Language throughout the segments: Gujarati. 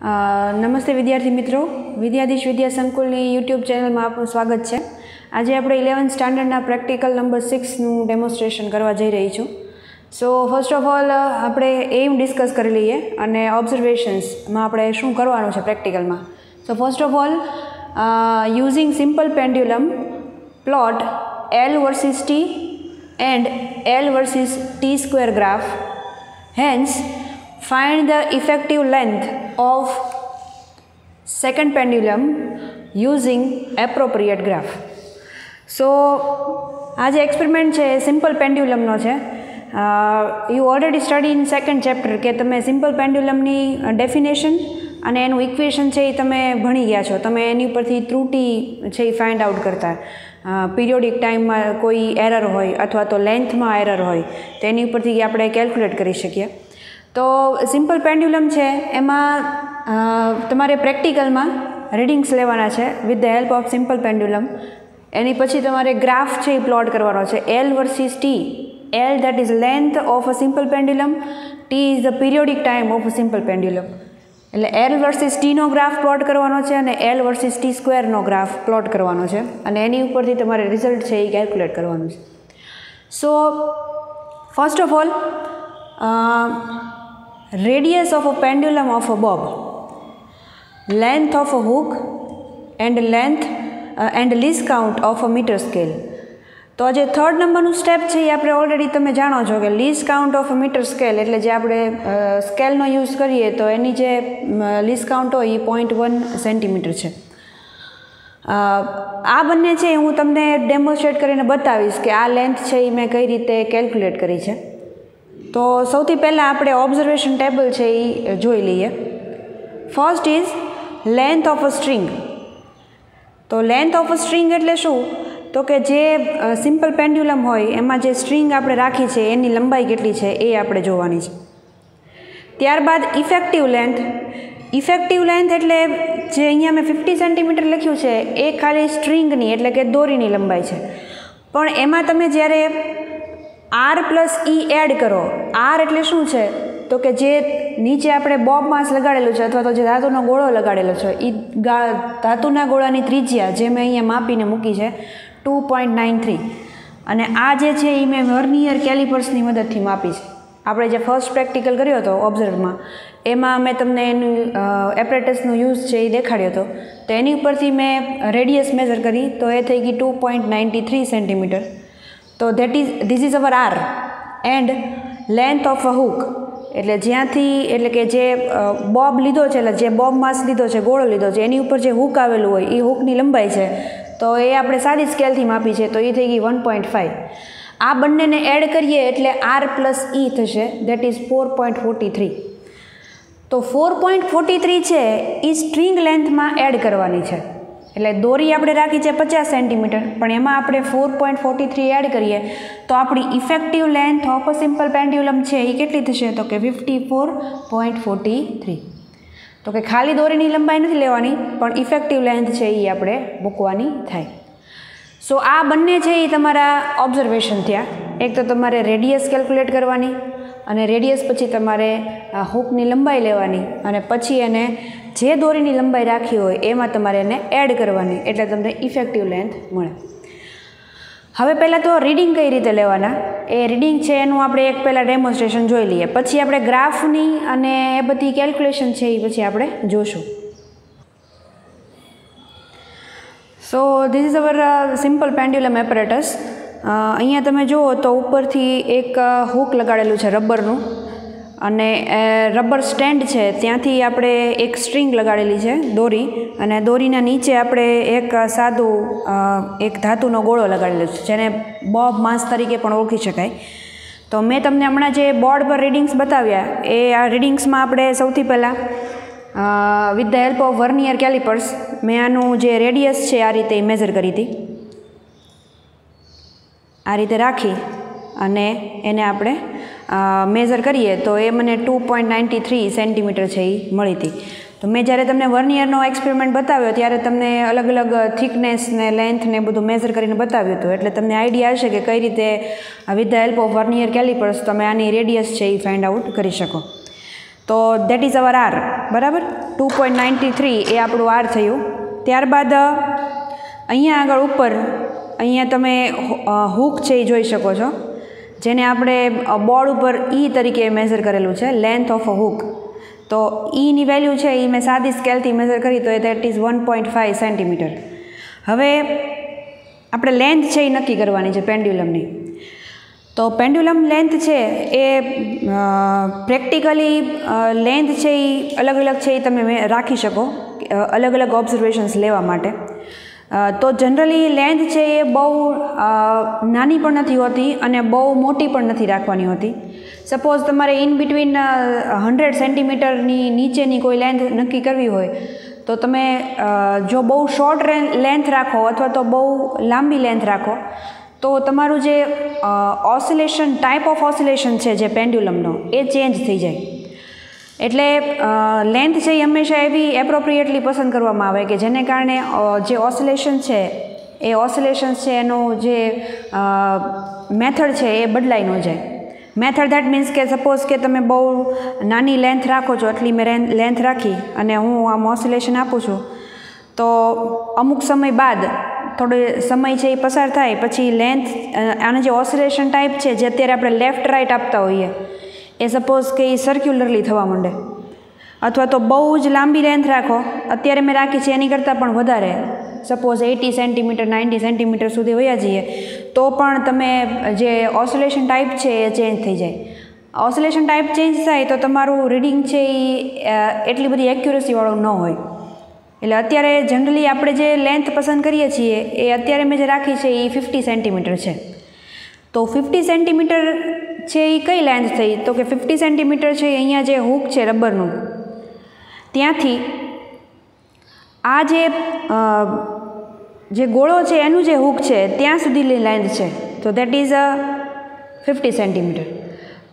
નમસ્તે વિદ્યાર્થી મિત્રો. વિદ્યાધીશ વિદ્યા સંકુલની યુટ્યુબ ચેનલમાં આપનું સ્વાગત છે. આજે આપણે ઇલેવન્થ સ્ટાન્ડર્ડના પ્રેક્ટિકલ નંબર સિક્સનું ડેમોન્સ્ટ્રેશન કરવા જઈ રહી છું. સો ફર્સ્ટ ઓફ ઓલ આપણે એમ ડિસ્કસ કરી લઈએ અને ઓબ્ઝર્વેશન્સમાં આપણે શું કરવાનું છે પ્રેક્ટિકલમાં so first of all using simple pendulum plot L versus T and L versus T square graph Hence, find the effective length of second pendulum using appropriate graph. So આ જે એક્સપેરિમેન્ટ છે, એ સિમ્પલ પેન્ડ્યુલમનો છે. You already study in second chapter કે તમે સિમ્પલ પેન્ડ્યુલમની ડેફિનેશન અને એનું ઇક્વેશન છે એ તમે ભણી ગયા છો. તમે એની ઉપરથી ત્રુટી છે એ ફાઇન્ડ આઉટ કરતા. પિરિયોડિક ટાઈમમાં કોઈ એરર હોય અથવા તો લેન્થમાં એરર હોય તો એની ઉપરથી આપણે કેલ્ક્યુલેટ કરી શકીએ. તો સિમ્પલ પેન્ડ્યુલમ છે, એમાં તમારે પ્રેક્ટિકલમાં રીડિંગ્સ લેવાના છે with the help of simple pendulum એની પછી તમારે ગ્રાફ છે એ પ્લોટ કરવાનો છે. L versus T L that is length of a simple pendulum T is the periodic time of a simple pendulum એટલે એલ વર્સિસ ટીનો ગ્રાફ પ્લોટ કરવાનો છે અને એલ વર્સિસ ટી સ્ક્વેરનો ગ્રાફ પ્લોટ કરવાનો છે. અને એની ઉપરથી તમારે રિઝલ્ટ છે એ કેલ્ક્યુલેટ કરવાનું છે. So first of all radius of a pendulum of a bob length of a hook and length uh, and least count of a meter scale. તો જે થર્ડ નંબરનું સ્ટેપ છે એ આપણે ઓલરેડી તમે જાણો છો કે least count of metre scale એટલે જે આપણે સ્કેલનો યુઝ કરીએ તો એની જે લીસ કાઉન્ટ હોય એ પોઈન્ટ વન સેન્ટીમીટર છે. આ બંને છે હું તમને ડેમોન્સ્ટ્રેટ કરીને બતાવીશ કે આ લેન્થ છે એ મેં કઈ રીતે કેલ્ક્યુલેટ કરી છે. તો સૌથી પહેલાં આપણે ઓબ્ઝર્વેશન ટેબલ છે એ જોઈ લઈએ. First is length of a string તો લેન્થ ઓફ અ સ્ટ્રિંગ એટલે શું? તો કે જે સિમ્પલ પેન્ડ્યુલમ હોય, એમાં જે સ્ટ્રિંગ આપણે રાખી છે, એની લંબાઈ કેટલી છે, એ આપણે જોવાની છે. ત્યારબાદ ઇફેક્ટિવ લેન્થ ઇફેક્ટિવ લેન્થ એટલે જે અહીંયા મેં ફિફ્ટી સેન્ટીમીટર લખ્યું છે, એ ખાલી સ્ટ્રિંગની એટલે કે દોરીની લંબાઈ છે. પણ એમાં તમે જ્યારે આર પ્લસ ઈ એડ કરો. આર એટલે શું છે? તો કે જે નીચે આપણે બોબ માસ લગાડેલું છે અથવા તો જે ધાતુનો ગોળો લગાડેલો છે એ ધાતુના ગોળાની ત્રિજ્યા જે મેં અહીંયા માપીને મૂકી છે ટુ પોઈન્ટ નાઇન થ્રી અને આ જે છે એ મેં વર્નિયર કેલિપર્સની મદદથી માપી છે. આપણે જે ફર્સ્ટ પ્રેક્ટિકલ કર્યો હતો ઓબ્ઝર્વમાં એમાં મેં તમને એનું એપરેટસનો યુઝ છે એ દેખાડ્યો હતો, તો એની ઉપરથી મેં રેડિયસ મેઝર કરી, તો એ થઈ ગઈ two point ninety three centimetre તો that is this is our R and length of a hook એટલે જ્યાંથી, એટલે કે જે બોબ લીધો છે, એટલે જે બોબ માસ લીધો છે, ગોળો લીધો છે, એની ઉપર જે હુક આવેલું હોય, એ હુકની લંબાઈ છે, તો એ આપણે સાદી સ્કેલથી માપી છે, તો એ થઈ ગઈ વન પોઈન્ટ ફાઇવ આ બંનેને એડ કરીએ એટલે આર પ્લસ ઈ થશે that is four point forty three તો ફોર પોઈન્ટ ફોર્ટી થ્રી છે, એ સ્ટ્રિંગ લેન્થમાં એડ કરવાની છે. એટલે દોરી આપણે રાખી છે પચાસ સેન્ટીમીટર, પણ એમાં આપણે four point forty three add કરીએ, તો આપણી effective length of simple pendulum છે એ કેટલી થશે? તો કે fifty four point forty three તો કે ખાલી દોરીની લંબાઈ નથી લેવાની, પણ ઇફેક્ટિવ લેન્થ છે એ આપણે મૂકવાની થાય. સો આ બંને છે એ તમારા ઓબ્ઝર્વેશન થયા. એક તો તમારે રેડિયસ કેલ્ક્યુલેટ કરવાની, અને રેડિયસ પછી તમારે હૂકની લંબાઈ લેવાની, અને પછી એને જે દોરીની લંબાઈ રાખી હોય, એમાં તમારે એને એડ કરવાની. એટલે તમને ઇફેક્ટિવ લેન્થ મળે. હવે પહેલાં તો રીડિંગ કઈ રીતે લેવાના? એ રીડિંગ છે, એનું આપણે એક પહેલાં ડેમોન્સ્ટ્રેશન જોઈ લઈએ. પછી આપણે ગ્રાફની અને એ બધી કેલ્ક્યુલેશન છે એ પછી આપણે જોશું. So this is our simple pendulum apparatus અહીંયા તમે જુઓ તો ઉપરથી એક હૂક લગાડેલું છે રબરનું અને રબર સ્ટેન્ડ છે, ત્યાંથી આપણે એક સ્ટ્રિંગ લગાડેલી છે, દોરી. અને દોરીના નીચે આપણે એક સાદું એક ધાતુનો ગોળો લગાડેલો છે, જેને બોબ માસ તરીકે પણ ઓળખી શકાય. તો મેં તમને હમણાં જે બોર્ડ પર રીડિંગ્સ બતાવ્યા, એ આ રીડિંગ્સમાં આપણે સૌથી પહેલાં with the help of vernier callipers મેં આનું જે રેડિયસ છે, આ રીતે મેઝર કરી હતી. આ રીતે રાખી અને એને આપણે મેઝર કરીએ તો એ મને two point ninety three centimetre છે એ મળી હતી તો મેં જ્યારે તમને વર્નિયરનો એક્સપેરિમેન્ટ બતાવ્યો, ત્યારે તમને અલગ અલગ થિકનેસ ને લેન્થ ને બધું મેઝર કરીને બતાવ્યું હતું. એટલે તમને આઈડિયા હશે કે કઈ રીતે with the help of vernier callipers તમે આની રેડિયસ છે એ ફાઇન્ડ આઉટ કરી શકો. તો દેટ ઇઝ અવર આર બરાબર? ટુ પોઈન્ટ નાઇન્ટી થ્રી એ આપણું આર થયું. ત્યારબાદ અહીંયા આગળ ઉપર, અહીંયા તમે હૂક છે એ જોઈ શકો છો. જેને આપણે બોર્ડ ઉપર ઈ તરીકે મેઝર કરેલું છે લેન્થ ઓફ અ હૂક તો ઈની વેલ્યુ છે એ મેં સાદી સ્કેલથી મેઝર કરી, તો એ that is one point five centimetre હવે આપણે લેન્થ છે એ નક્કી કરવાની છે પેન્ડ્યુલમની તો પેન્ડ્યુલમ લેન્થ છે એ પ્રેક્ટિકલી લેન્થ છે એ અલગ અલગ છે એ તમે રાખી શકો અલગ અલગ ઓબ્ઝર્વેશન્સ લેવા માટે. તો જનરલી લેન્થ છે એ બહુ નાની પણ નથી હોતી અને બહુ મોટી પણ નથી રાખવાની હોતી. સપોઝ તમારે ઇન બિટવીન હંડ્રેડ સેન્ટીમીટરની નીચેની કોઈ લેન્થ નક્કી કરવી હોય, તો તમે જો બહુ શોર્ટ લેન્થ રાખો અથવા તો બહુ લાંબી લેન્થ રાખો, તો તમારું જે ઓસિલેશન ટાઈપ ઓફ ઓસિલેશન છે જે પેન્ડ્યુલમનો એ ચેન્જ થઈ જાય. એટલે લેન્થ છે એ હંમેશા એવી એપ્રોપ્રિએટલી પસંદ કરવામાં આવે કે જેને કારણે જે ઓસિલેશન છે, એ ઓસિલેશન્સ છે, એનો જે મેથડ છે, એ બદલાઈ ન જાય. મેથડ દેટ મીન્સ કે સપોઝ કે તમે બહુ નાની લેન્થ રાખો છો એટલી મેં લેન્થ રાખી અને હું આમ ઓસિલેશન આપું છું, તો અમુક સમય બાદ થોડો સમય છે એ પસાર થાય, પછી લેન્થ આને જે ઓસિલેશન ટાઈપ છે, જે અત્યારે આપણે લેફ્ટ રાઈટ આપતા હોઈએ એ સપોઝ કે એ સર્ક્યુલરલી થવા માંડે. અથવા તો બહુ જ લાંબી લેન્થ રાખો. અત્યારે મેં રાખી છે, એની કરતાં પણ વધારે. Suppose eighty centimetre ninety centimetre સુધી વયા જઈએ, તો પણ તમે જે ઓસોલેશન ટાઈપ છે એ ચેન્જ થઈ જાય. ઓસોલેશન ટાઈપ ચેન્જ થાય તો તમારું રીડિંગ છે એ એટલી બધી એક્યુરસીવાળું ન હોય. એટલે અત્યારે જનરલી આપણે જે લેન્થ પસંદ કરીએ છીએ, એ અત્યારે મેં જે રાખી છે એ ફિફ્ટી સેન્ટીમીટર છે. તો ફિફ્ટી સેન્ટીમીટર છે એ કઈ લેન્થ થઈ તો કે ફિફ્ટી સેન્ટીમીટર છે અહીંયા જે હૂક છે રબરનું. ત્યાંથી આ જે જે ગોળો છે એનું જે હૂક છે, ત્યાં સુધીની લેન્થ છે. તો that is a fifty centimetre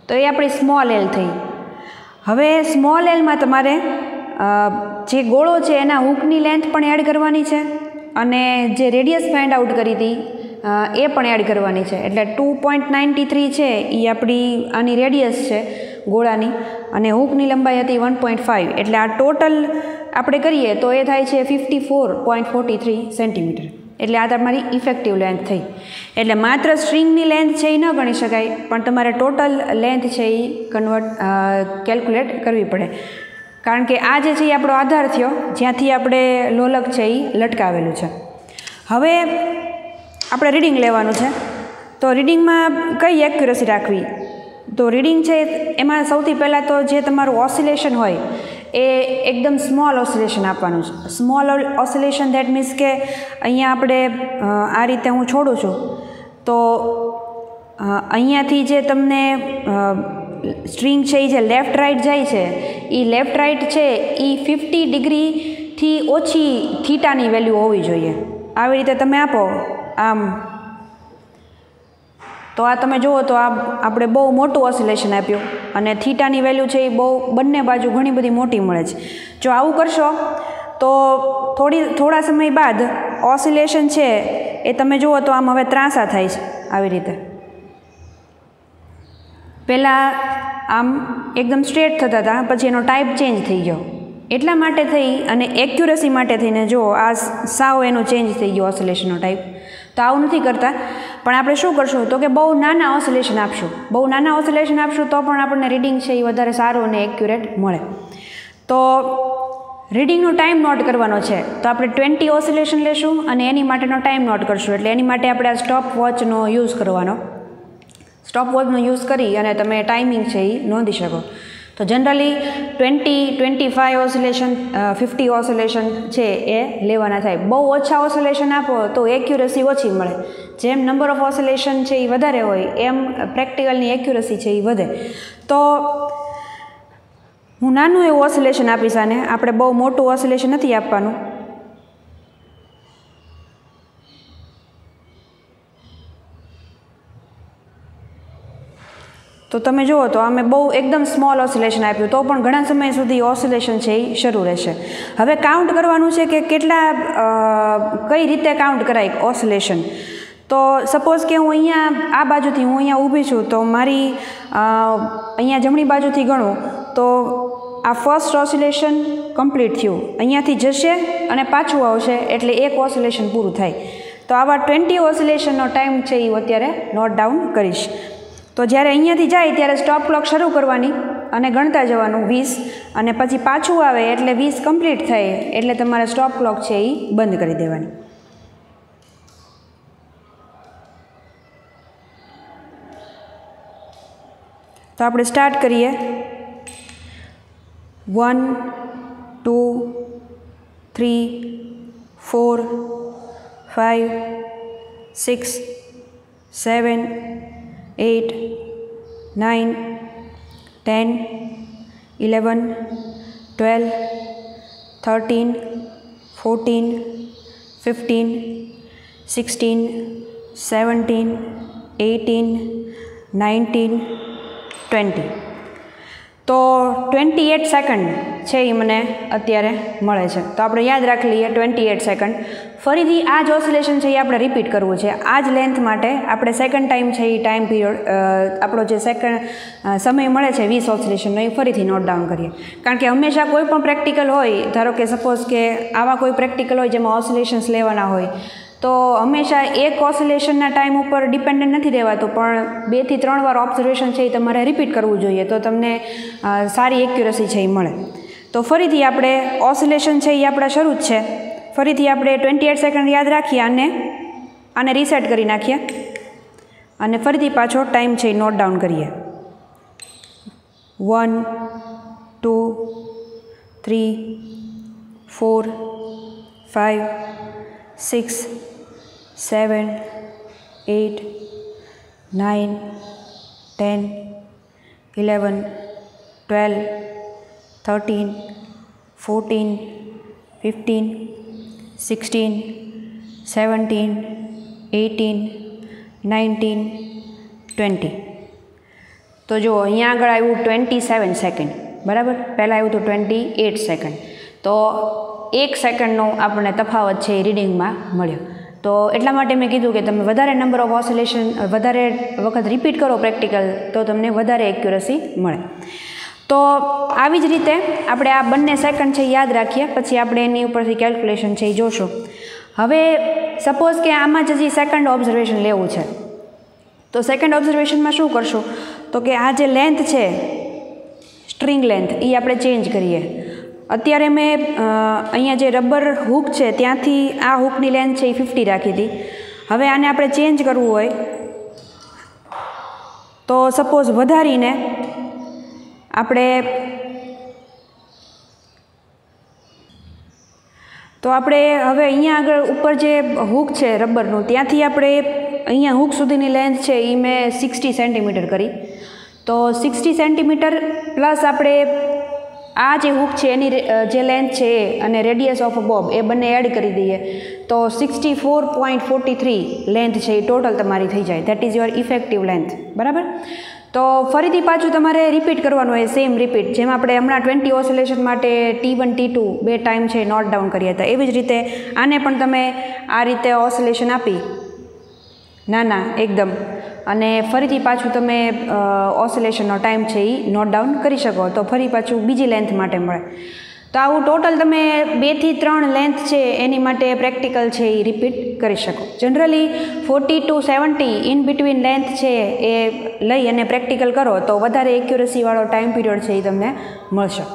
તો એ આપણી સ્મોલ એલ થઈ. હવે સ્મોલ એલમાં તમારે જે ગોળો છે એના હૂકની લેન્થ પણ એડ કરવાની છે. અને જે રેડિયસ ફાઇન્ડ આઉટ કરી હતી એ પણ એડ કરવાની છે. એટલે ટુ પોઈન્ટ નાઇન્ટી થ્રી છે એ આપણી આની રેડિયસ છે ગોળાની. અને હૂકની લંબાઈ હતી વન પોઈન્ટ ફાઇવ એટલે આ ટોટલ આપણે કરીએ તો એ થાય છે fifty four point forty three centimetre એટલે આ તમારી ઇફેક્ટિવ લેન્થ થઈ. એટલે માત્ર સ્ટ્રિંગની લેન્થ છે એ ન ગણી શકાય, પણ તમારે ટોટલ લેન્થ છે એ કન્વર્ટ કેલ્ક્યુલેટ કરવી પડે. કારણ કે આ જે છે એ આપણો આધાર થયો, જ્યાંથી આપણે લોલક છે એ લટકાવેલું છે. હવે આપણે રીડિંગ લેવાનું છે. તો રીડિંગમાં કઈ એક્યુરસી રાખવી? તો રીડિંગ છે, એમાં સૌથી પહેલાં તો જે તમારું ઓસિલેશન હોય, એ એકદમ સ્મોલ ઓસિલેશન આપવાનું છે. સ્મોલ ઓસિલેશન દેટ મીન્સ કે અહીંયા આપણે આ રીતે હું છોડું છું. તો અહીંયાથી જે તમને સ્ટ્રિંગ છે, એ જે લેફ્ટ રાઇટ જાય છે, એ લેફ્ટ રાઇટ છે, એ ફિફ્ટી ડિગ્રીથી ઓછી થીટાની વેલ્યુ હોવી જોઈએ. આવી રીતે તમે આપો. આમ, તો આ તમે જુઓ તો આ આપણે બહુ મોટું ઓસિલેશન આપ્યું અને થીટાની વેલ્યુ છે એ બહુ, બંને બાજુ ઘણી બધી મોટી મળે છે. જો આવું કરશો, તો થોડી, થોડા સમય બાદ ઓસિલેશન છે એ તમે જુઓ તો આમ હવે ત્રાસા થાય છે આવી રીતે. પહેલાં આમ એકદમ સ્ટ્રેટ થતા હતા, પછી એનો ટાઈપ ચેન્જ થઈ ગયો. એટલા માટે થઈ અને એક્યુરસી માટે થઈને જુઓ, આ સાવ એનો ચેન્જ થઈ ગયો ઓસિલેશનનો ટાઈપ તો આવું નથી કરતા. પણ આપણે શું કરશું? તો કે બહુ નાના ઓસિલેશન આપશું. બહુ નાના ઓસિલેશન આપશું તો પણ આપણને રીડિંગ છે એ વધારે સારું અને એક્યુરેટ મળે. તો રીડિંગનો ટાઈમ નોટ કરવાનો છે. તો આપણે ટ્વેન્ટી ઓસિલેશન લેશું અને એની માટેનો ટાઈમ નોટ કરશું. એટલે એની માટે આપણે આ સ્ટોપ વોચનો યુઝ કરવાનો. સ્ટોપ વોચનો યુઝ કરી અને તમે ટાઈમિંગ છે એ નોંધી શકો. તો generally twenty twenty five oscillation fifty oscillation છે એ લેવાના થાય. બહુ ઓછા ઓસિલેશન આપો તો એક્યુરસી ઓછી મળે. જેમ નંબર ઓફ ઓસિલેશન છે એ વધારે હોય, એમ પ્રેક્ટિકલની એક્યુરસી છે એ વધે. તો હું નાનું એવું ઓસિલેશન આપીશ આને. આપણે બહુ મોટું ઓસિલેશન નથી આપવાનું. તો તમે જુઓ તો અમે બહુ એકદમ સ્મોલ ઓસિલેશન આપ્યું. તો પણ ઘણા સમય સુધી ઓસિલેશન છે એ શરૂ રહેશે. હવે કાઉન્ટ કરવાનું છે કે કેટલા કઈ રીતે કાઉન્ટ કરાય ઓસિલેશન તો સપોઝ કે હું અહીંયા આ બાજુથી હું અહીંયા ઊભી છું, તો મારી અહીંયા જમણી બાજુથી ગણું, તો આ ફર્સ્ટ ઓસિલેશન કમ્પ્લીટ થયું. અહીંયાથી જશે અને પાછું આવશે એટલે એક ઓસિલેશન પૂરું થાય. તો આવા ટ્વેન્ટી ઓસિલેશનનો ટાઈમ છે એ અત્યારે નોટ ડાઉન કરીશ. તો જ્યારે અહીંયાથી જાય ત્યારે સ્ટોપ ક્લોક શરૂ કરવાની અને ગણતા જવાનું વીસ અને પછી પાછું આવે એટલે વીસ કમ્પ્લીટ થાય એટલે તમારે સ્ટોપ ક્લોક છે એ બંધ કરી દેવાની. તો આપણે સ્ટાર્ટ કરીએ. One two three four five six seven eight nine ten eleven twelve thirteen fourteen fifteen sixteen seventeen eighteen nineteen twenty તો ટ્વેન્ટી એટ સેકન્ડ છે એ મને અત્યારે મળે છે તો આપણે યાદ રાખી લઈએ ટ્વેન્ટી એટ સેકન્ડ ફરીથી આ જ ઓસિલેશન છે એ આપણે રિપીટ કરવું છે. આ જ લેન્થ માટે આપણે સેકન્ડ ટાઈમ છે એ ટાઈમ પીરિયડ આપણો જે સેકન્ડ સમય મળે છે વીસ ઓસિલેશનનો એ ફરીથી નોટ ડાઉન કરીએ. કારણ કે હંમેશા કોઈ પણ પ્રેક્ટિકલ હોય, ધારો કે સપોઝ કે આવા કોઈ પ્રેક્ટિકલ હોય જેમાં ઓસિલેશન્સ લેવાના હોય, તો હંમેશા એક ઓસિલેશનના ટાઈમ ઉપર ડિપેન્ડન્ટ નથી રહેવાતું, પણ બેથી ત્રણ વાર ઓબ્ઝર્વેશન છે એ તમારે રિપીટ કરવું જોઈએ, તો તમને સારી એક્યુરસી છે એ મળે. તો ફરીથી આપણે ઓસિલેશન છે એ આપણા શરૂ જ છે. ફરીથી આપણે ટ્વેન્ટી એટ સેકન્ડ યાદ રાખીએ અને આને રીસેટ કરી નાખીએ. અને ફરીથી પાછો ટાઈમ છે એ નોટ ડાઉન કરીએ. One two three four five six seven eight nine ten eleven twelve thirteen fourteen fifteen sixteen seventeen eighteen nineteen twenty તો જુઓ, અહીંયા આગળ આવ્યું ટ્વેન્ટી સેવન સેકન્ડ બરાબર? પહેલાં આવ્યું હતું ટ્વેન્ટી એટ સેકન્ડ તો એક સેકન્ડનો આપણને તફાવત છે એ રીડિંગમાં મળ્યો. તો એટલા માટે મેં કીધું કે તમે વધારે નંબર ઓફ ઓસિલેશન વધારે વખત રિપીટ કરો પ્રેક્ટિકલ તો તમને વધારે એક્યુરસી મળે. તો આવી જ રીતે આપણે આ બંને સેકન્ડ છે યાદ રાખીએ, પછી આપણે એની ઉપરથી કેલ્ક્યુલેશન છે એ જોશું. હવે સપોઝ કે આમાં જ હજી સેકન્ડ ઓબ્ઝર્વેશન લેવું છે. તો સેકન્ડ ઓબ્ઝર્વેશનમાં શું કરશું? તો કે આ જે લેન્થ છે સ્ટ્રિંગ લેન્થ એ આપણે ચેન્જ કરીએ. અત્યારે મેં અહીંયા જે રબર હૂક છે, ત્યાંથી આ હૂકની લેન્થ છે એ ફિફ્ટી રાખી હતી. હવે આને આપણે ચેન્જ કરવું હોય. તો સપોઝ વધારીને આપણે તો આપણે હવે અહીંયા આગળ ઉપર જે હૂક છે રબરનું, ત્યાંથી આપણે અહીંયા હૂક સુધીની લેન્થ છે એ મેં સિક્સટી સેન્ટીમીટર કરી. તો સિક્સટી સેન્ટીમીટર પ્લસ આપણે આ જે હૂક છે એની જે લેન્થ છે અને રેડિયસ ઓફ બોબ એ બંને એડ કરી દઈએ. તો sixty four point forty three length છે એ ટોટલ તમારી થઈ જાય. That is your effective length બરાબર? તો ફરીથી પાછું તમારે રિપીટ કરવાનું હોય સેમ રિપીટ જેમ આપણે હમણાં ટ્વેન્ટી ઓસિલેશન માટે ટી વન ટી ટુ બે ટાઈમ છે નોટ ડાઉન કર્યા હતા એવી જ રીતે આને પણ તમે આ રીતે ઓસિલેશન આપી. ના ના, એકદમ. અને ફરીથી પાછું તમે ઓસિલેશનનો ટાઈમ છે એ નોટ ડાઉન કરી શકો. તો ફરી પાછું બીજી લેન્થ માટે મળે. તો આવું ટોટલ તમે બેથી ત્રણ લેન્થ છે, એની માટે પ્રેક્ટિકલ છે એ રિપીટ કરી શકો. Generally forty to seventy in between length છે એ લઈ અને પ્રેક્ટિકલ કરો, તો વધારે એક્યુરસીવાળો ટાઈમ પીરિયડ છે એ તમને મળશે.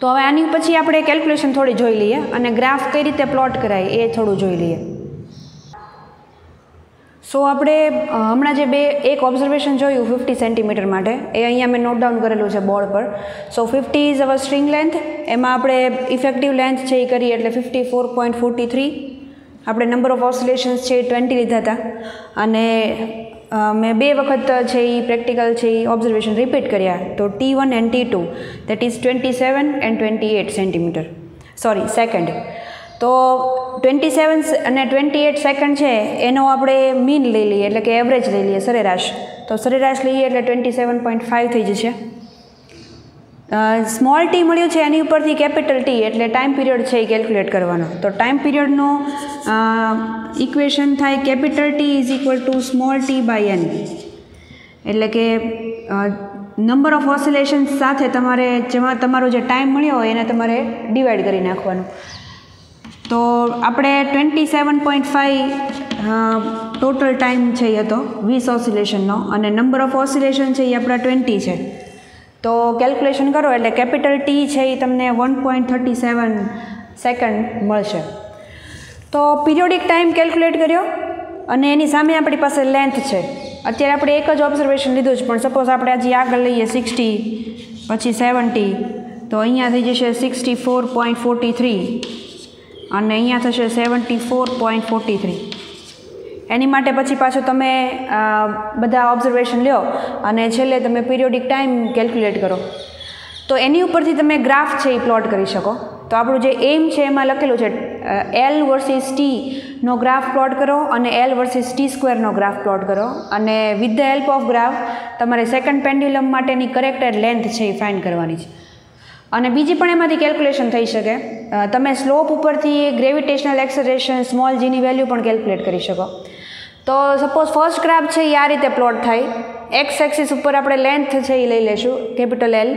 તો હવે આની પછી આપણે કેલ્ક્યુલેશન થોડી જોઈ લઈએ અને ગ્રાફ કઈ રીતે પ્લોટ કરાય એ થોડું જોઈ લઈએ. સો આપણે હમણાં જે બે, એક ઓબ્ઝર્વેશન જોયું ફિફ્ટી સેન્ટીમીટર માટે. એ અહીંયા મેં નોટ ડાઉન કરેલું છે બોર્ડ પર. So fifty is our string length એમાં આપણે ઇફેક્ટિવ લેન્થ છે એ કરીએ એટલે fifty four point forty three આપણે નંબર ઓફ ઓસિલેશન્સ છે એ ટ્વેન્ટી લીધા હતા. અને મેં બે વખત છે એ પ્રેક્ટિકલ છે એ ઓબ્ઝર્વેશન રિપીટ કર્યા. તો T one and T two that is twenty seven and twenty eight centimetre sorry second તો ટ્વેન્ટી સેવન અને ટ્વેન્ટી એટ સેકન્ડ છે, એનો આપણે મીન લઈ લઈએ, એટલે કે એવરેજ લઈ લઈએ, સરેરાશ. તો સરેરાશ લઈએ એટલે ટ્વેન્ટી સેવન પોઈન્ટ ફાઇવ થઈ જશે. સ્મોલ ટી મળ્યું છે એની ઉપરથી કેપિટલ ટી એટલે ટાઈમ પીરિયડ છે એ કેલ્ક્યુલેટ કરવાનો. તો ટાઈમ પીરિયડનો ઇક્વેશન થાય capital T is equal to small T by N એટલે કે નંબર ઓફ ઓસિલેશન સાથે તમારે જેમાં તમારો જે ટાઈમ મળ્યો હોય એને તમારે ડિવાઈડ કરી નાખવાનું. તો આપણે twenty seven point five total time છે એ હતો, વીસ ઓસિલેશનનો અને નંબર ઓફ ઓસિલેશન છે એ આપણા ટ્વેન્ટી છે. તો કેલ્ક્યુલેશન કરો એટલે કેપિટલ ટી છે એ તમને one point thirty seven second મળશે. તો પિરિયોડિક ટાઈમ કેલ્ક્યુલેટ કર્યો અને એની સામે આપણી પાસે લેન્થ છે. અત્યારે આપણે એક જ ઓબ્ઝર્વેશન લીધું છે, પણ સપોઝ આપણે હજી આગળ લઈએ સિક્સટી પછી સેવન્ટી તો અહીંયા થઈ જશે sixty four point forty three અને અહીંયા થશે seventy four point forty three એની માટે પછી પાછું તમે બધા ઓબ્ઝર્વેશન લ્યો અને છેલ્લે તમે પિરિયોડિક ટાઈમ કેલ્ક્યુલેટ કરો. તો એની ઉપરથી તમે ગ્રાફ છે એ પ્લોટ કરી શકો. તો આપણું જે એમ છે એમાં લખેલું છે એલ વર્સિસ ટીનો ગ્રાફ પ્લોટ કરો અને એલ વર્સિસ ટી સ્ક્વેરનો ગ્રાફ પ્લોટ કરો. અને with the help of graph તમારે સેકન્ડ પેન્ડ્યુલમ માટેની કરેક્ટેડ લેન્થ છે એ ફાઇન્ડ કરવાની છે. અને બીજી પણ એમાંથી કેલ્ક્યુલેશન થઈ શકે. તમે સ્લોપ ઉપરથી ગ્રેવિટેશનલ એક્સરેશન સ્મોલ જીની વેલ્યુ પણ કેલ્ક્યુલેટ કરી શકો. તો સપોઝ ફર્સ્ટ ગ્રાફ છે એ આ રીતે પ્લોટ થાય. એક્સ એક્સિસ ઉપર આપણે લેન્થ છે એ લઈ લઈશું કેપિટલ એલ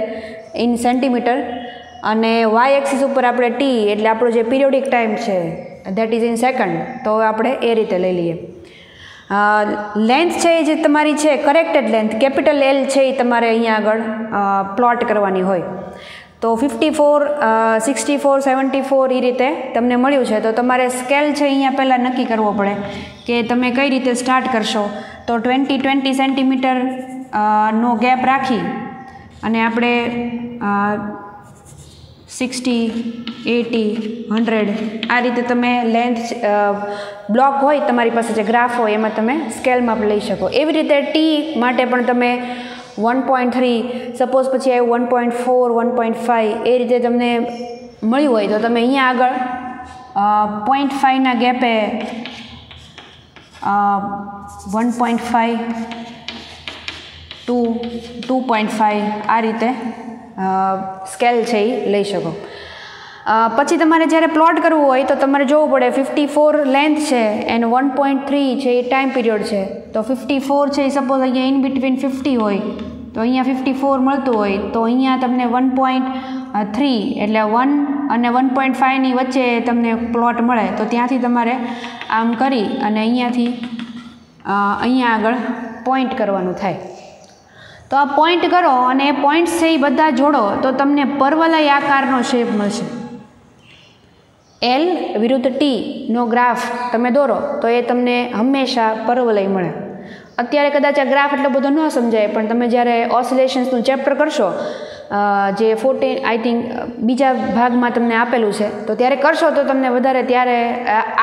ઇન સેન્ટીમીટર અને વાય એક્સિસ ઉપર આપણે ટી એટલે આપણો જે પિરિયોડિક ટાઈમ છે દેટ ઇઝ ઇન સેકન્ડ તો આપણે એ રીતે લઈ લઈએ. લેન્થ છે એ જે તમારી છે કરેક્ટેડ લેન્થ કેપિટલ એલ છે એ તમારે અહીંયા આગળ પ્લોટ કરવાની હોય. તો fifty four sixty four seventy four એ રીતે તમને મળ્યું છે. તો તમારે સ્કેલ છે અહીંયા પહેલાં નક્કી કરવો પડે કે તમે કઈ રીતે સ્ટાર્ટ કરશો. તો ટ્વેન્ટી ટ્વેન્ટી સેન્ટીમીટર નો ગેપ રાખી અને આપણે સિક્સટી એટી હંડ્રેડ આ રીતે તમે લેન્થ બ્લોક હોય તમારી પાસે જે ગ્રાફ હોય એમાં તમે સ્કેલમાં લઈ શકો. એવી રીતે ટી માટે પણ તમે વન પોઈન્ટ થ્રી સપોઝ પછી આવ્યું one point four one point five એ રીતે તમને મળ્યું હોય તો તમે અહીંયા આગળ પોઈન્ટ ફાઇવના ગેપે one point five two two point five આ રીતે સ્કેલ છે એ લઈ શકો. પછી તમારે જ્યારે પ્લોટ કરવું હોય તો તમારે જોવું પડે ફિફ્ટી ફોર લેન્થ છે એન્ડ વન પોઈન્ટ થ્રી છે એ ટાઈમ પીરિયડ છે. તો ફિફ્ટી ફોર છે એ સપોઝ અહીંયા ઇન બિટવીન ફિફ્ટી હોય. તો અહીંયા ફિફ્ટી ફોર મળતું હોય તો અહીંયા તમને વન પોઈન્ટ થ્રી એટલે વન અને વન પોઈન્ટ ફાઇવની વચ્ચે તમને પ્લોટ મળે. તો ત્યાંથી તમારે આમ કરી અને અહીંયાથી અહીંયા આગળ પોઈન્ટ કરવાનું થાય. તો આ પોઈન્ટ કરો અને એ પોઈન્ટ્સ છે એ બધા જોડો તો તમને પર્વલય આકારનો શેપ મળશે. એલ વિરુદ્ધ ટીનો ગ્રાફ તમે દોરો તો એ તમને હંમેશા પર્વલય મળે. અત્યારે કદાચ આ ગ્રાફ એટલો બધો ન સમજાય, પણ તમે જ્યારે ઓસિલેશન્સનું ચેપ્ટર કરશો જે ફોર્ટીન આઈ થિંક બીજા ભાગમાં તમને આપેલું છે, તો ત્યારે કરશો તો તમને વધારે ત્યારે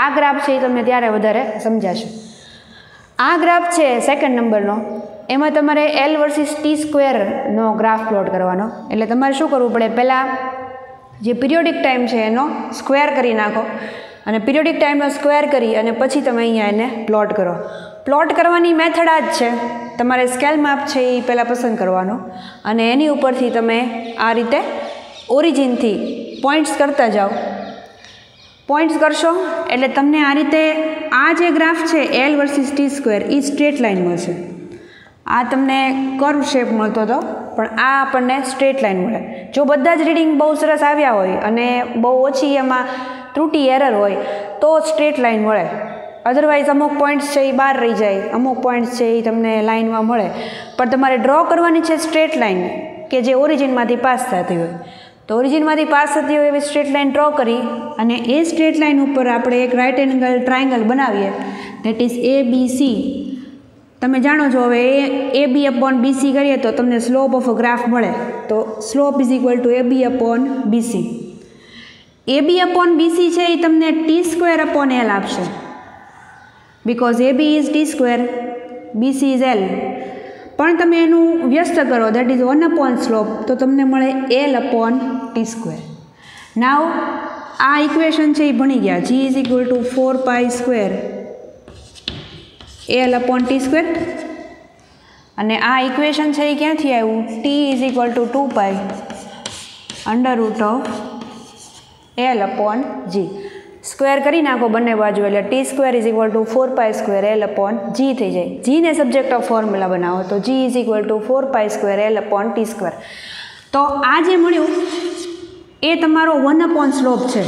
આ ગ્રાફ છે એ તમને ત્યારે વધારે સમજાશે. આ ગ્રાફ છે સેકન્ડ નંબરનો એમાં તમારે એલ વર્સિસ ટી સ્ક્વેરનો ગ્રાફ પ્લોટ કરવાનો. એટલે તમારે શું કરવું પડે? પહેલાં જે પિરિયોડિક ટાઈમ છે એનો સ્ક્વેર કરી નાખો. અને પિરિયોડિક ટાઈમનો સ્ક્વેર કરી અને પછી તમે અહીંયા એને પ્લોટ કરો. પ્લોટ કરવાની મેથડ આ જ છે. તમારે સ્કેલ માપ છે એ પહેલાં પસંદ કરવાનો. અને એની ઉપરથી તમે આ રીતે ઓરિજિનથી પોઈન્ટ્સ કરતા જાઓ. પોઈન્ટ્સ કરશો એટલે તમને આ રીતે આ જે ગ્રાફ છે એલ વર્સિસ ટી સ્ક્વેર એ સ્ટ્રેટ લાઇન મળશે. આ તમને કર્વ શેપ મળતો હતો, પણ આ આપણને સ્ટ્રેટ લાઇન મળે. જો બધા જ રીડિંગ બહુ સરસ આવ્યા હોય અને બહુ ઓછી એમાં ત્રુટી એરર હોય, તો સ્ટ્રેટ લાઇન મળે. અધરવાઇઝ અમુક પોઈન્ટ્સ છે એ બહાર રહી જાય. અમુક પોઈન્ટ્સ છે એ તમને લાઇનમાં મળે. પણ તમારે ડ્રો કરવાની છે સ્ટ્રેટ લાઇન કે જે ઓરિજિનમાંથી પાસ થતી હોય. તો ઓરિજિનમાંથી પાસ થતી હોય એવી સ્ટ્રેટ લાઇન ડ્રો કરી અને એ સ્ટ્રેટ લાઇન ઉપર આપણે એક રાઇટ એંગલ ટ્રાયંગલ બનાવીએ. That is A B C તમે જાણો છો, હવે એ એ બી અપોન બીસી કરીએ તો તમને સ્લોપ ઓફ અ ગ્રાફ મળે. તો slope is equal to A B upon BC A B upon BC છે એ તમને ટી સ્ક્વેર અપોન એલ આપશે. Because A B is T square BC is L પણ તમે એનું વ્યસ્ત કરો that is one upon slope તો તમને મળે L upon T square now આ ઇક્વેશન છે એ ભણી ગયા. G is equal to four pi square L upon T square અને આ ઇક્વેશન છે એ ક્યાંથી આવ્યું? T is equal to two pi under root of L upon G square કરી નાખો બંને બાજુ એટલે T square is equal to four pi square L upon G થઈ જાય. જીને સબ્જેક્ટ ઓફ ફોર્મ્યુલા બનાવો તો G is equal to four pi square L upon T square તો આ જે મળ્યું, એ તમારો વન અપોન સ્લોપ છે.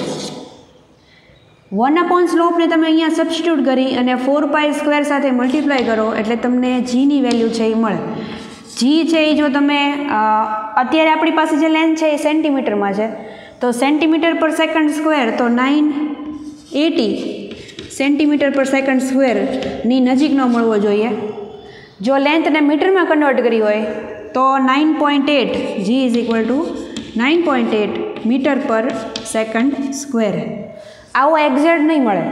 વન અપોન સ્લોપને તમે અહીંયા સબસ્ટિટ્યૂટ કરી અને ફોર પાય સ્ક્વેર સાથે મલ્ટીપ્લાય કરો એટલે તમને જીની વેલ્યુ છે એ મળે. જી છે એ જો તમે અત્યારે આપણી પાસે જે લેન્થ છે એ સેન્ટીમીટરમાં છે. તો સેન્ટીમીટર પર સેકન્ડ સ્ક્વેર તો નાઇન એટી સેન્ટીમીટર પર સેકન્ડ સ્ક્વેરની નજીકનો મળવો જોઈએ. જો લેન્થને મીટરમાં કન્વર્ટ કરી હોય, તો nine point eight G is equal to nine point eight metre પર સેકન્ડ સ્ક્વેર આવો એક્ઝેક્ટ નહીં મળે.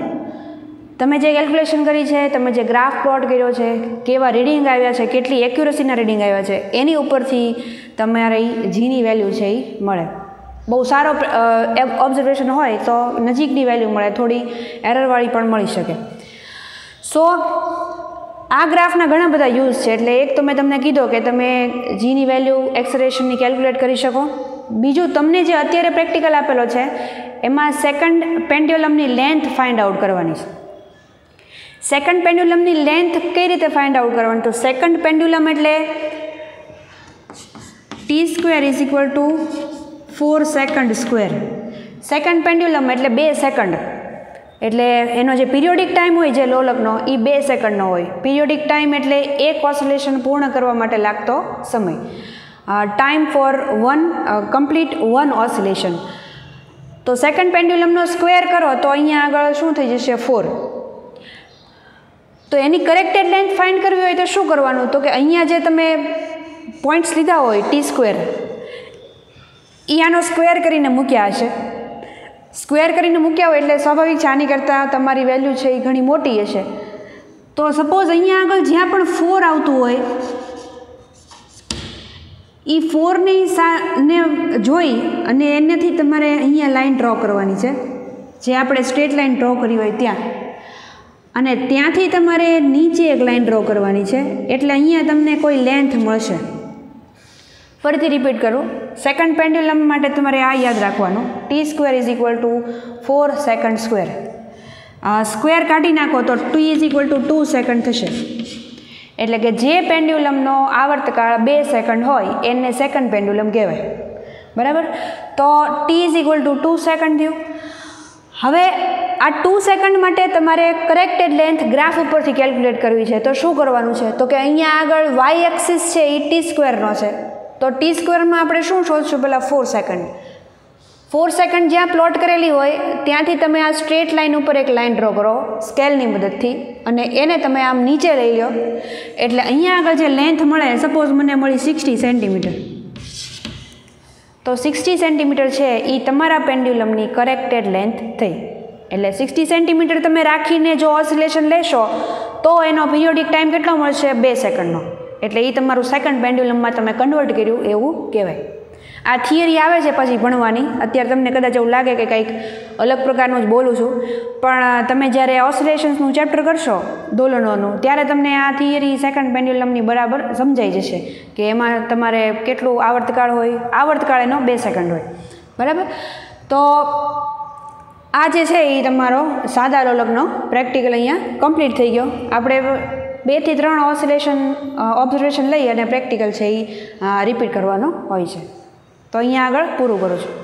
તમે જે કેલ્ક્યુલેશન કરી છે, તમે જે ગ્રાફ પ્લોટ કર્યો છે, કેવા રીડિંગ આવ્યા છે, કેટલી એક્યુરસીના રીડિંગ આવ્યા છે, એની ઉપરથી તમારી જીની વેલ્યુ છે એ મળે. બહુ સારો ઓબ્ઝર્વેશન હોય તો નજીકની વેલ્યુ મળે, થોડી એરરવાળી પણ મળી શકે. સો આ ગ્રાફના ઘણા બધા યુઝ છે, એટલે એક તો મેં તમને કીધો કે તમે જીની વેલ્યુ એક્સરેશનની કેલ્ક્યુલેટ કરી શકો. બીજું, તમને જે અત્યારે પ્રેક્ટિકલ આપેલો છે, એમાં સેકન્ડ પેન્ડ્યુલમની લેન્થ ફાઇન્ડ આઉટ કરવાની છે. સેકન્ડ પેન્ડ્યુલમની લેન્થ કઈ રીતે ફાઇન્ડ આઉટ કરવાની? તો સેકન્ડ પેન્ડ્યુલમ એટલે T square is equal to four second square. Second pendulum એટલે બે સેકન્ડ. એટલે એનો જે પિરિયોડિક ટાઈમ હોય જે લોલકનો એ બે સેકન્ડનો હોય. પિરિયોડિક ટાઈમ એટલે એક ઓસિલેશન પૂર્ણ કરવા માટે લાગતો સમય. Time for one complete one oscillation. તો સેકન્ડ પેન્ડ્યુલમનો સ્ક્વેર કરો તો અહીંયા આગળ શું થઈ જશે? ફોર. તો એની કરેક્ટેડ લેન્થ ફાઇન્ડ કરવી હોય તો શું કરવાનું? તો કે અહીંયા જે તમે પોઈન્ટ્સ લીધા હોય, ટી સ્ક્વેર એ આનો સ્ક્વેર કરીને મૂક્યા હશે. સ્ક્વેર કરીને મૂક્યા હોય એટલે સ્વાભાવિક છે, આની કરતાં તમારી વેલ્યુ છે એ ઘણી મોટી હશે. તો સપોઝ અહીંયા આગળ જ્યાં પણ ફોર આવતું હોય એ ફોરની ને જોઈ અને એનેથી તમારે અહીંયા લાઈન ડ્રો કરવાની છે. જે આપણે સ્ટ્રેટ લાઈન ડ્રો કરી હોય ત્યાં. અને ત્યાંથી તમારે નીચે એક લાઈન ડ્રો કરવાની છે. એટલે અહીંયા તમને કોઈ લેન્થ મળશે. ફરીથી રિપીટ કરું. સેકન્ડ પેન્ડ્યુલમ માટે તમારે આ યાદ રાખવાનું. T square is equal to four second square square કાઢી નાખો તો T is equal to two second થશે. એટલે કે જે પેન્ડ્યુલમનો આવર્તકાળ બે સેકન્ડ હોય, એને સેકન્ડ પેન્ડ્યુલમ કહેવાય. બરાબર? તો T is equal to two second થયું. હવે આ ટુ સેકન્ડ માટે તમારે કરેક્ટેડ લેન્થ ગ્રાફ ઉપરથી કેલ્ક્યુલેટ કરવી છે. તો શું કરવાનું છે? તો કે અહીંયા આગળ વાય એક્સિસ છે, એ ટી સ્ક્વેરનો છે. તો ટી સ્ક્વેરમાં આપણે શું શોધશું પહેલાં ફોર સેકન્ડ ફોર સેકન્ડ જ્યાં પ્લોટ કરેલી હોય, ત્યાંથી તમે આ સ્ટ્રેટ લાઇન ઉપર એક લાઇન ડ્રો કરો સ્કેલની મદદથી, અને એને તમે આમ નીચે લઈ લો. એટલે અહીંયા આગળ જે લેન્થ મળે સપોઝ મને મળી સિક્સટી સેન્ટીમીટર તો સિક્સટી સેન્ટીમીટર છે એ તમારા પેન્ડ્યુલમની કરેક્ટેડ લેન્થ થઈ. એટલે સિક્સટી સેન્ટીમીટર તમે રાખીને જો ઓસિલેશન લેશો, તો એનો પિરિયોડિક ટાઈમ કેટલો મળશે? બે સેકન્ડનો એટલે એ તમારું સેકન્ડ પેન્ડ્યુલમમાં તમે કન્વર્ટ કર્યું એવું કહેવાય. આ થિયરી આવે છે પછી ભણવાની. અત્યારે તમને કદાચ એવું લાગે કે કંઈક અલગ પ્રકારનું જ બોલું છું. પણ તમે જ્યારે ઓસિલેશન્સનું ચેપ્ટર કરશો, દોલનોનું, ત્યારે તમને આ થિયરી સેકન્ડ પેન્ડ્યુલમની બરાબર સમજાઈ જશે કે એમાં તમારે કેટલું આવર્તકાળ હોય. આવર્તકાળ એનો બે સેકન્ડ હોય. બરાબર? તો આ જે છે એ તમારો સાદા લોલકનો પ્રેક્ટિકલ અહીંયા કમ્પ્લીટ થઈ ગયો. આપણે બેથી ત્રણ ઓસિલેશન ઓબ્ઝર્વેશન લઈ અને પ્રેક્ટિકલ છે એ રિપીટ કરવાનો હોય છે. તો અહીંયા આગળ પૂરું કરું છું.